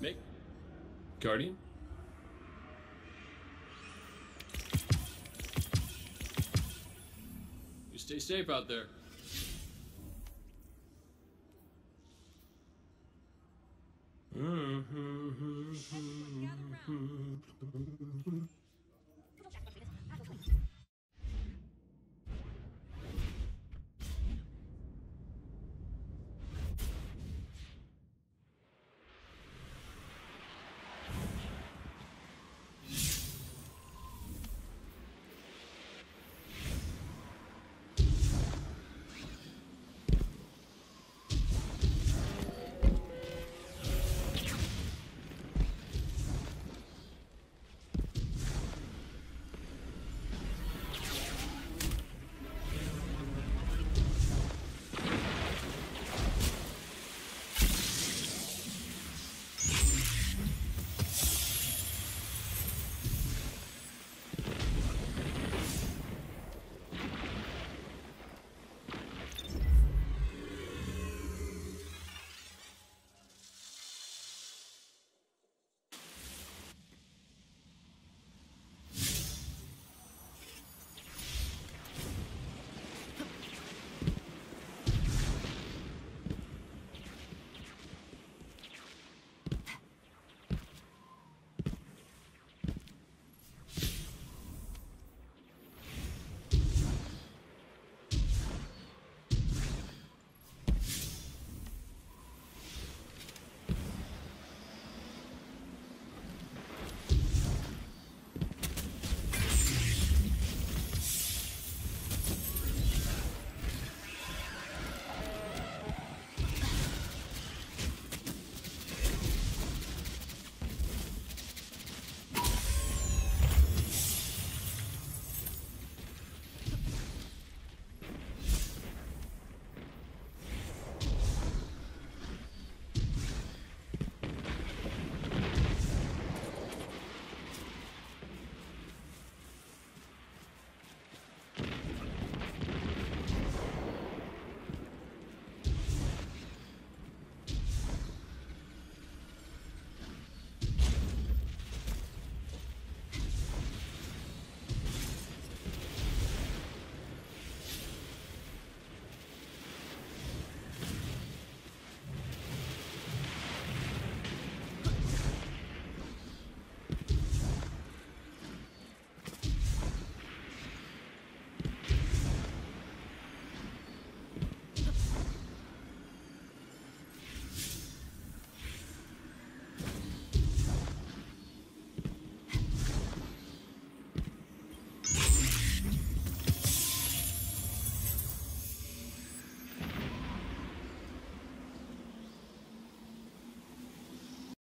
Make Guardian? You stay safe out there.